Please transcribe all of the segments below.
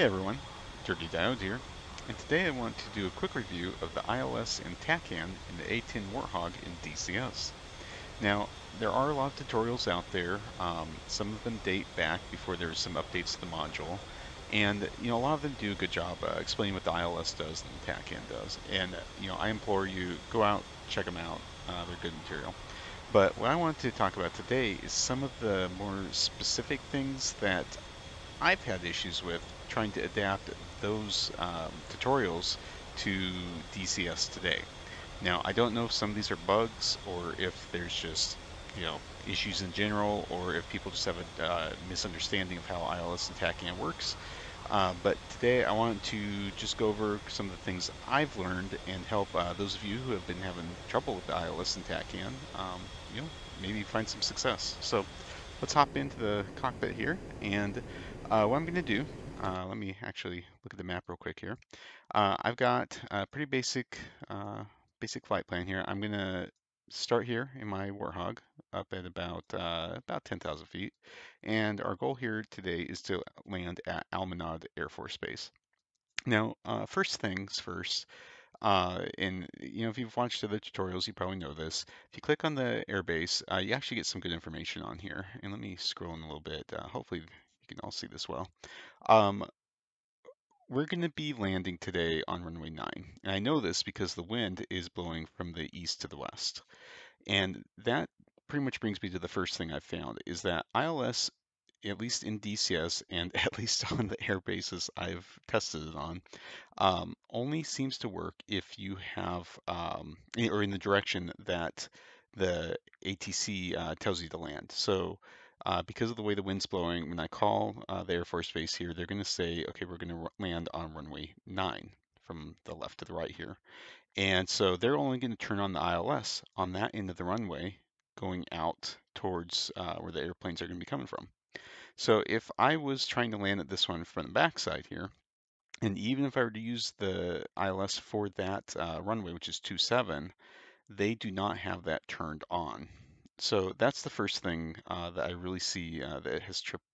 Hey everyone, Dirty Diode here, and today I want to do a quick review of the ILS and TACAN in the A10 Warthog in DCS. Now, there are a lot of tutorials out there, um, some of them date back before there's some updates to the module, and you know a lot of them do a good job uh, explaining what the ILS does and the TACAN does, and you know I implore you, go out, check them out, uh, they're good material. But what I want to talk about today is some of the more specific things that I've had issues with trying to adapt those um, tutorials to DCS today. Now, I don't know if some of these are bugs or if there's just, you know, issues in general or if people just have a uh, misunderstanding of how ILS and TACAN works. Uh, but today I want to just go over some of the things I've learned and help uh, those of you who have been having trouble with ILS and TACAN, um, you know, maybe find some success. So let's hop into the cockpit here and uh, what I'm going to do uh, let me actually look at the map real quick here. Uh, I've got a pretty basic uh, basic flight plan here. I'm going to start here in my Warthog up at about uh, about 10,000 feet. And our goal here today is to land at Al-Minhad Air Force Base. Now, uh, first things first, uh, and you know, if you've watched other tutorials, you probably know this. If you click on the airbase, uh, you actually get some good information on here. And let me scroll in a little bit. Uh, hopefully, can all see this well. Um, we're going to be landing today on runway 9. And I know this because the wind is blowing from the east to the west. And that pretty much brings me to the first thing I've found is that ILS, at least in DCS and at least on the air bases I've tested it on, um, only seems to work if you have, um, or in the direction that the ATC uh, tells you to land. So uh, because of the way the wind's blowing, when I call uh, the Air Force Base here, they're going to say, okay, we're going to land on runway 9 from the left to the right here. And so they're only going to turn on the ILS on that end of the runway going out towards uh, where the airplanes are going to be coming from. So if I was trying to land at this one from the backside here, and even if I were to use the ILS for that uh, runway, which is 27, they do not have that turned on. So that's the first thing uh, that I really see uh, that has tripped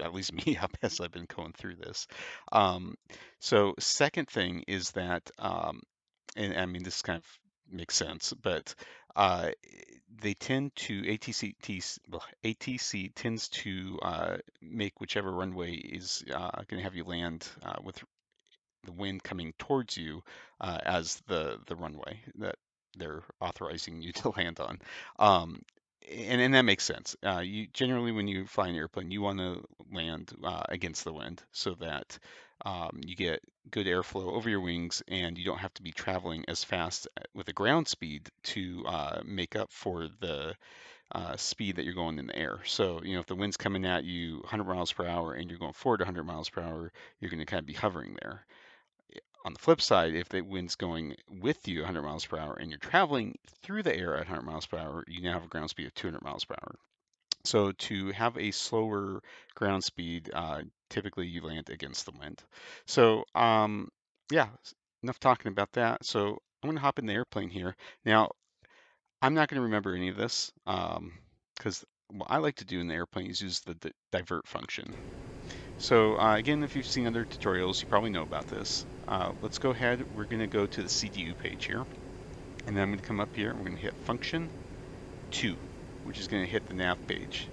at least me up as I've been going through this. Um, so second thing is that, um, and I mean this kind of makes sense, but uh, they tend to ATC ATC tends to uh, make whichever runway is uh, going to have you land uh, with the wind coming towards you uh, as the the runway that they're authorizing you to land on. Um, and, and that makes sense. Uh, you generally, when you fly an airplane, you want to land uh, against the wind so that um, you get good airflow over your wings, and you don't have to be traveling as fast uh, with a ground speed to uh, make up for the uh, speed that you're going in the air. So, you know, if the wind's coming at you 100 miles per hour and you're going forward 100 miles per hour, you're going to kind of be hovering there on the flip side, if the wind's going with you 100 miles per hour and you're traveling through the air at 100 miles per hour, you now have a ground speed of 200 miles per hour. So to have a slower ground speed, uh, typically you land against the wind. So um, yeah, enough talking about that. So I'm going to hop in the airplane here. Now, I'm not going to remember any of this because um, what I like to do in the airplane is use the divert function. So uh, again, if you've seen other tutorials, you probably know about this. Uh, let's go ahead, we're going to go to the CDU page here. And then I'm going to come up here, we're going to hit function 2, which is going to hit the nav page.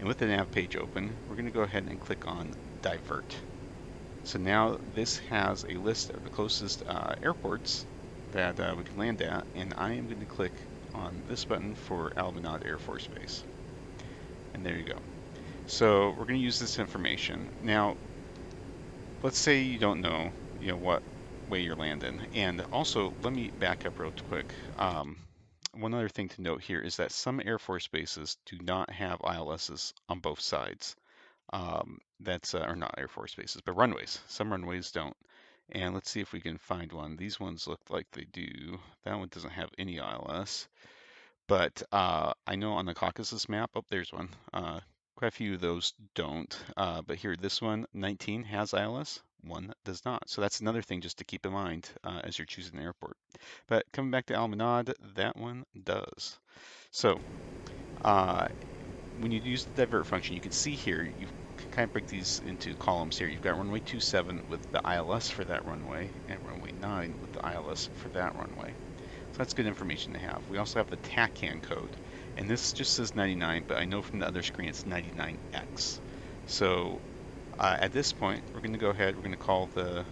And with the nav page open, we're going to go ahead and click on divert. So now this has a list of the closest uh, airports that uh, we can land at, and I am going to click on this button for Al-Minhad Air Force Base. And there you go. So we're going to use this information. Now, let's say you don't know, you know, what way you're landing. And also, let me back up real quick. Um, one other thing to note here is that some Air Force bases do not have ILSs on both sides. Um, that's, uh, or not Air Force bases, but runways. Some runways don't. And let's see if we can find one. These ones look like they do. That one doesn't have any ILS. But uh, I know on the Caucasus map, oh, there's one. Uh, Quite a few of those don't, uh, but here this one, 19 has ILS, one does not. So that's another thing just to keep in mind uh, as you're choosing an airport. But coming back to Al-Minhad, that one does. So uh, when you use the divert function, you can see here, you kind of break these into columns here. You've got runway 27 with the ILS for that runway, and runway 9 with the ILS for that runway. So that's good information to have. We also have the TACAN code, and this just says 99, but I know from the other screen it's 99X. So uh, at this point, we're going to go ahead, we're going to call the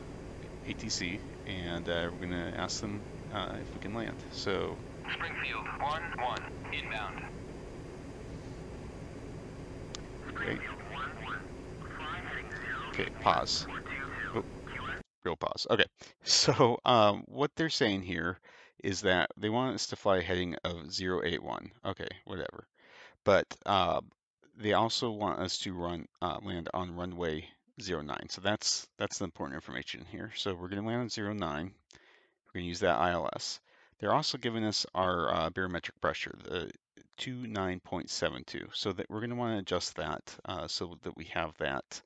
ATC, and uh, we're going to ask them uh, if we can land. So Springfield, 1-1, inbound. Okay. Okay, pause. Oh, real pause. Okay, so um, what they're saying here is that they want us to fly a heading of 081. Okay, whatever. But uh, they also want us to run uh, land on runway 09. So that's that's the important information here. So we're going to land on 09. We're going to use that ILS. They're also giving us our uh, barometric pressure, the 29.72. So that we're going to want to adjust that uh, so that we have that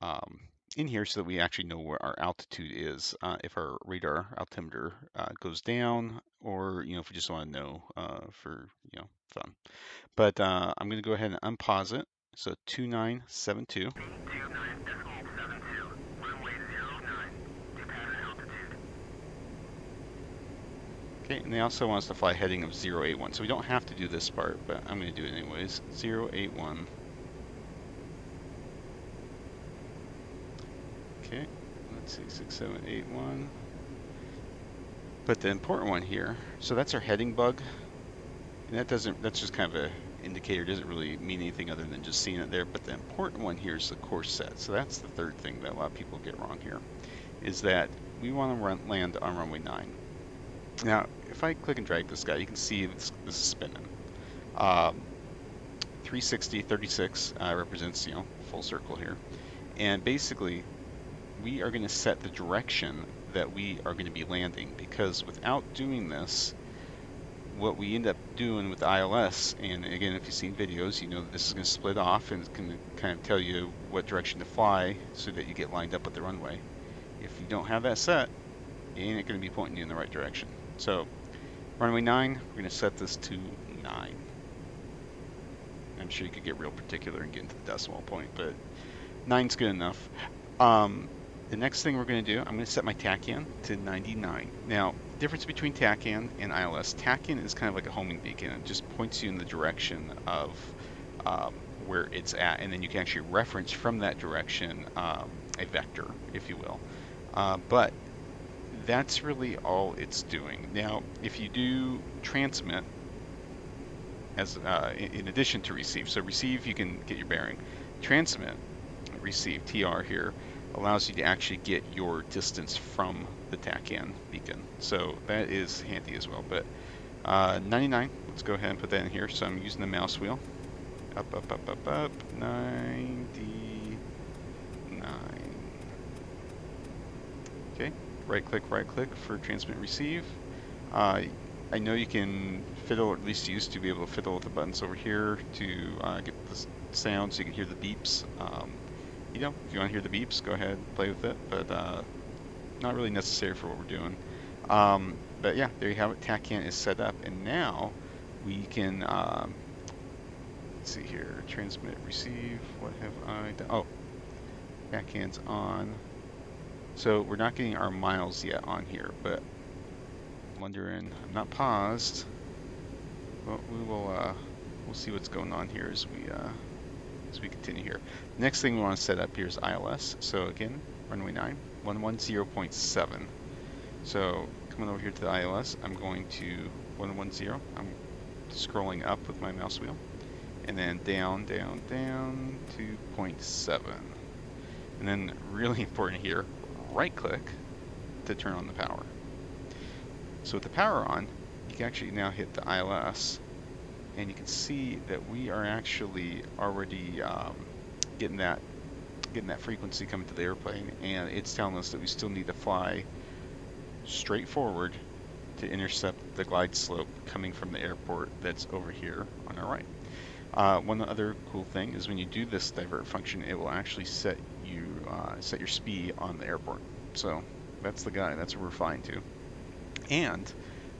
um, in here so that we actually know where our altitude is uh, if our radar altimeter uh, goes down or you know if we just want to know uh, for you know fun. But uh, I'm going to go ahead and unpause it. So 2972. Okay, and they also want us to fly heading of 081. So we don't have to do this part, but I'm going to do it anyways. 081. Okay, let's see, 6781. But the important one here, so that's our heading bug. And that doesn't, that's just kind of a indicator, doesn't really mean anything other than just seeing it there. But the important one here is the course set. So that's the third thing that a lot of people get wrong here, is that we want to run, land on runway 9. Now, if I click and drag this guy, you can see this, this is spinning. Um, 360, 36 uh, represents, you know, full circle here. And basically, we are going to set the direction that we are going to be landing because without doing this, what we end up doing with ILS, and again, if you've seen videos, you know this is going to split off and to kind of tell you what direction to fly so that you get lined up with the runway. If you don't have that set, it ain't going to be pointing you in the right direction. So runway 9, we're going to set this to 9. I'm sure you could get real particular and get into the decimal point, but 9's good enough. Um, the next thing we're going to do, I'm going to set my TACAN to 99. Now, difference between TACAN and ILS, TACAN is kind of like a homing beacon. It just points you in the direction of um, where it's at, and then you can actually reference from that direction um, a vector, if you will. Uh, but that's really all it's doing. Now, if you do transmit, as uh, in addition to receive, so receive you can get your bearing. Transmit, receive TR here, allows you to actually get your distance from the TACAN beacon. So that is handy as well. But uh, 99, let's go ahead and put that in here. So I'm using the mouse wheel. Up, up, up, up, up, 99. Okay, right click, right click for transmit receive. Uh, I know you can fiddle, or at least used to be able to fiddle with the buttons over here to uh, get the sound so you can hear the beeps. Um, you know, if you want to hear the beeps, go ahead, play with it, but uh, not really necessary for what we're doing. Um, but yeah, there you have it. TACAN is set up, and now we can, um, let's see here, transmit, receive, what have I done? Oh, TACAN's on. So we're not getting our miles yet on here, but I'm wondering, I'm not paused, but we will, uh, we'll see what's going on here as we, uh, as we continue here. Next thing we want to set up here is ILS. So again, runway 9, 110.7. So coming over here to the ILS, I'm going to 110. I'm scrolling up with my mouse wheel. And then down, down, down to 0.7. And then really important here, right click to turn on the power. So with the power on, you can actually now hit the ILS and you can see that we are actually already um, getting that getting that frequency coming to the airplane and it's telling us that we still need to fly straight forward to intercept the glide slope coming from the airport that's over here on our right. Uh, one other cool thing is when you do this divert function, it will actually set you uh, set your speed on the airport. So that's the guy. That's where we're flying to. And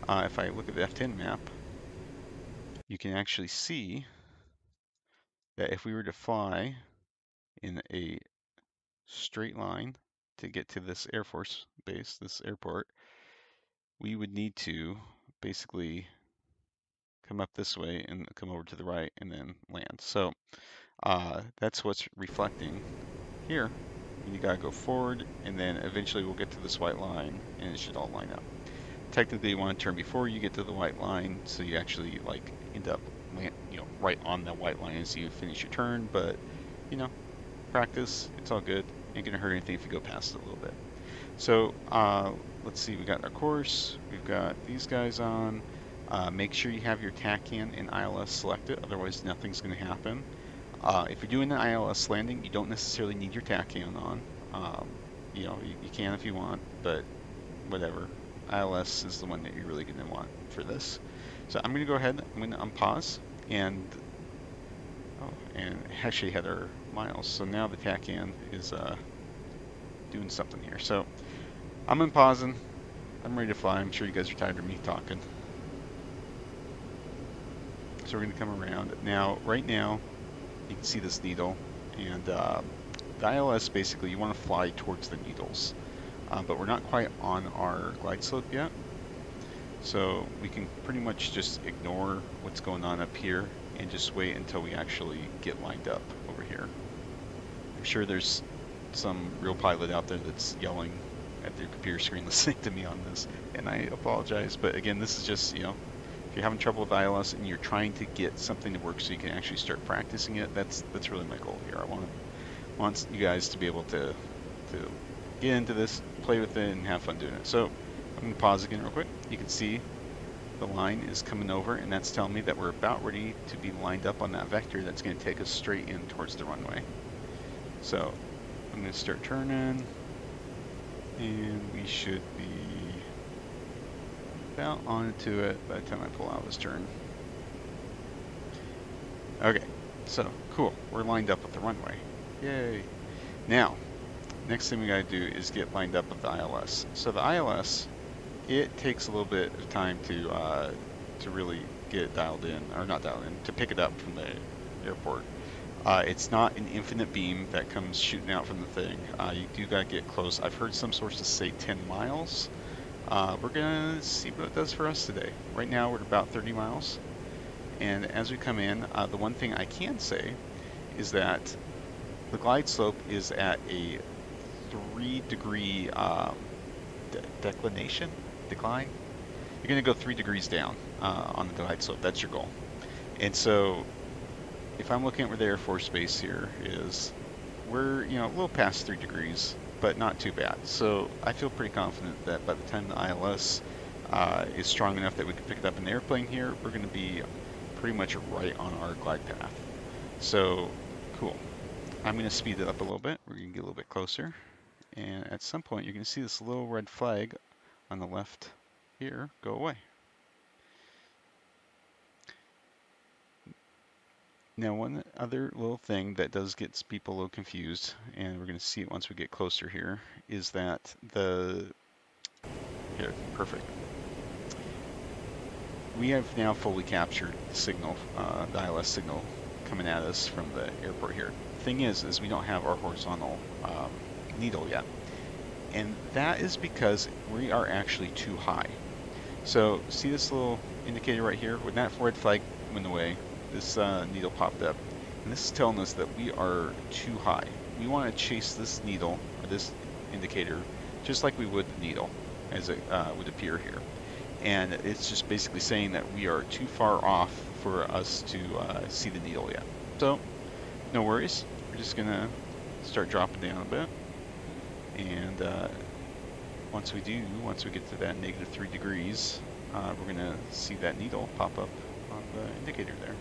uh, if I look at the F10 map, you can actually see that if we were to fly in a straight line to get to this Air Force base, this airport, we would need to basically come up this way and come over to the right and then land. So uh, that's what's reflecting here. You gotta go forward and then eventually we'll get to this white line and it should all line up. Technically you want to turn before you get to the white line so you actually like end up you know right on the white line as you finish your turn but you know practice it's all good ain't gonna hurt anything if you go past it a little bit. So uh, let's see we got our course we've got these guys on uh, make sure you have your TACAN and ILS selected, otherwise nothing's to happen. Uh, if you're doing an ILS landing, you don't necessarily need your TACAN on. Um, you know, you, you, can if you want, but whatever. ILS is the one that you're really to want for this. So I'm going to go ahead, I'm going to unpause, and oh, and actually had miles. So now the TACAN is uh, doing something here. So I'm unpausing. I'm ready to fly. I'm sure you guys are tired of me talking. So we're going to come around. Now, right now, you can see this needle, and uh, the ILS basically, you want to fly towards the needles. Uh, but we're not quite on our glide slope yet. So we can pretty much just ignore what's going on up here and just wait until we actually get lined up over here. I'm sure there's some real pilot out there that's yelling at their computer screen listening to me on this, and I apologize, but again, this is just, you know, if you're having trouble with ILS and you're trying to get something to work so you can actually start practicing it, that's that's really my goal here. I want want you guys to be able to to get into this, play with it, and have fun doing it. So I'm going to pause again real quick. You can see the line is coming over, and that's telling me that we're about ready to be lined up on that vector that's going to take us straight in towards the runway. So I'm going to start turning, and we should be about onto it by the time I pull out this turn. Okay, so cool. We're lined up with the runway. Yay. Now, next thing we gotta do is get lined up with the ILS. So the ILS, it takes a little bit of time to uh, to really get dialed in, or not dialed in, to pick it up from the airport. Uh, it's not an infinite beam that comes shooting out from the thing. Uh, you do gotta get close. I've heard some sources say 10 miles. Uh, we're gonna see what it does for us today. Right now we're at about 30 miles. And as we come in, uh, the one thing I can say is that the glide slope is at a three degree um, de declination, decline. You're gonna go three degrees down uh, on the glide slope, that's your goal. And so if I'm looking at where the Air Force Base here is, we're you know a little past three degrees but not too bad. So I feel pretty confident that by the time the ILS uh, is strong enough that we can pick it up in the airplane here, we're going to be pretty much right on our glide path. So cool. I'm going to speed it up a little bit. We're going to get a little bit closer. And at some point, you're going to see this little red flag on the left here go away. Now one other little thing that does get people a little confused, and we're going to see it once we get closer here, is that the, here, perfect. We have now fully captured the signal, uh, the ILS signal coming at us from the airport here. Thing is, is we don't have our horizontal um, needle yet. And that is because we are actually too high. So see this little indicator right here? When that red flag went away, this uh, needle popped up. And this is telling us that we are too high. We want to chase this needle, or this indicator, just like we would the needle, as it uh, would appear here. And it's just basically saying that we are too far off for us to uh, see the needle yet. So, no worries. We're just going to start dropping down a bit. And uh, once we do, once we get to that negative 3 degrees, uh, we're going to see that needle pop up on the indicator there.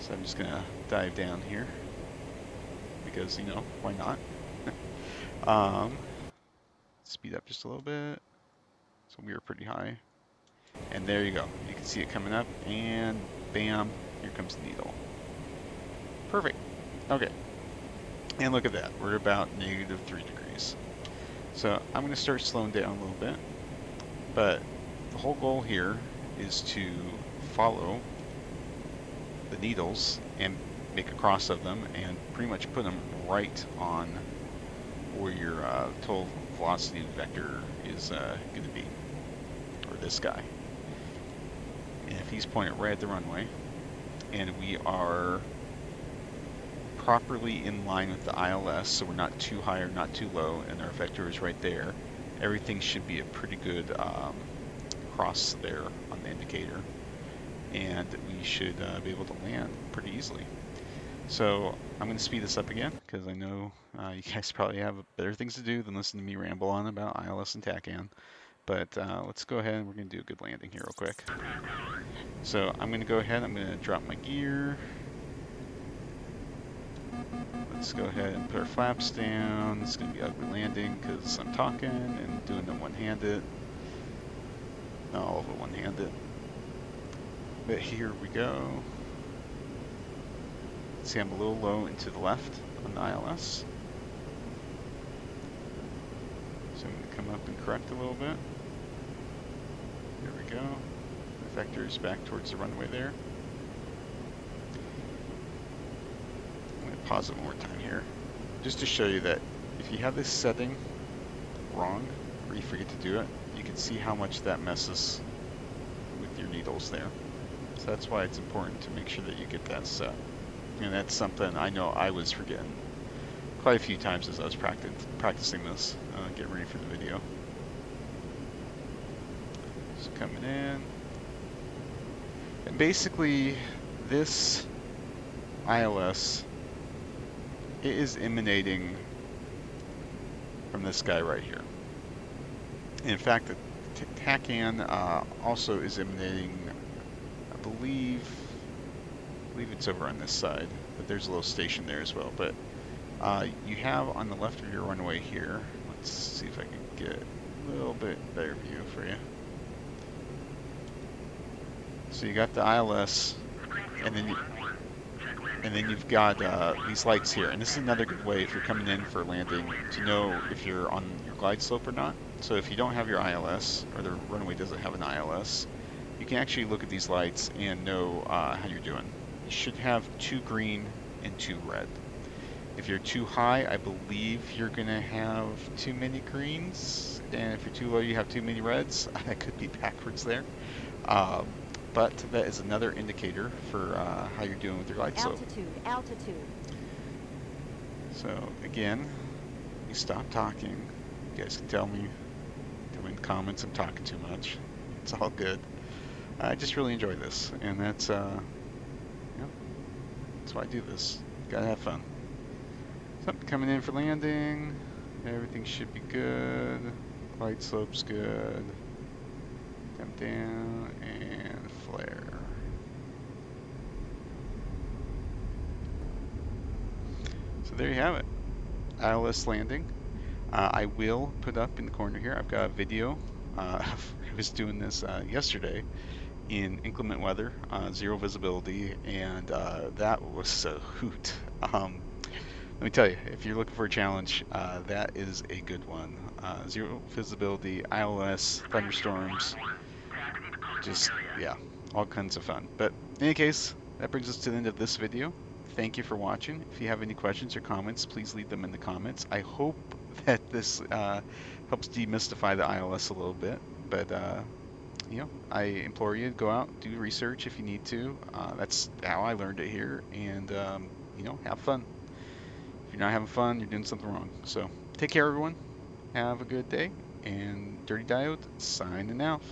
So I'm just gonna dive down here because, you know, why not? um, speed up just a little bit. So we are pretty high. And there you go. You can see it coming up and bam, here comes the needle. Perfect. Okay. And look at that. We're about negative three degrees. So I'm going to start slowing down a little bit. But the whole goal here is to follow the needles and make a cross of them and pretty much put them right on where your uh, total velocity vector is uh, going to be, or this guy. And if he's pointed right at the runway, and we are properly in line with the ILS, so we're not too high or not too low, and our vector is right there, everything should be a pretty good um, cross there on the indicator. And we should uh, be able to land pretty easily. So I'm going to speed this up again because I know uh, you guys probably have better things to do than listen to me ramble on about ILS and TACAN. But uh, let's go ahead and we're going to do a good landing here real quick. So I'm going to go ahead, I'm going to drop my gear. Let's go ahead and put our flaps down. It's going to be ugly landing because I'm talking and doing it one-handed. Not all of it one-handed. But here we go. See, I'm a little low and to the left on the ILS. So I'm going to come up and correct a little bit. There we go. The vector is back towards the runway there. I'm going to pause it one more time here. Just to show you that if you have this setting wrong, or you forget to do it, you can see how much that messes with your needles there. So that's why it's important to make sure that you get that set. And that's something I know I was forgetting quite a few times as I was practic practicing this, uh, getting ready for the video. Just coming in. And basically, this ILS it is emanating from this guy right here. In fact, the TACAN uh, also is emanating, I believe, I believe it's over on this side, but there's a little station there as well. But uh, you have on the left of your runway here, let's see if I can get a little bit better view for you. So you got the ILS, and then you, and then you've got uh, these lights here. And this is another good way if you're coming in for landing to know if you're on your glide slope or not. So if you don't have your ILS, or the runway doesn't have an ILS, you can actually look at these lights and know uh, how you're doing. You should have two green and two red. If you're too high, I believe you're going to have too many greens. And if you're too low, you have too many reds. That could be backwards there. Um, but that is another indicator for uh, how you're doing with your glide slope. Altitude, altitude. So again, you stop talking. You guys can tell me, tell me in the comments I'm talking too much. It's all good. I just really enjoy this, and that's uh, know, that's why I do this. Gotta have fun. Something coming in for landing. Everything should be good. Glide slope's good. Come down and flare. So there you have it. ILS landing. Uh, I will put up in the corner here, I've got a video. Uh, I was doing this uh, yesterday in inclement weather, uh, zero visibility, and uh, that was a hoot. Um, let me tell you, if you're looking for a challenge, uh, that is a good one. zero visibility, ILS, thunderstorms, just, yeah, all kinds of fun. But in any case, that brings us to the end of this video. Thank you for watching. If you have any questions or comments, please leave them in the comments. I hope that this uh, helps demystify the ILS a little bit. But, uh, you know, I implore you to go out, do research if you need to. Uh, that's how I learned it here. And, um, you know, have fun. If you're not having fun, you're doing something wrong. So take care, everyone. Have a good day. And Dirty Diode signing out.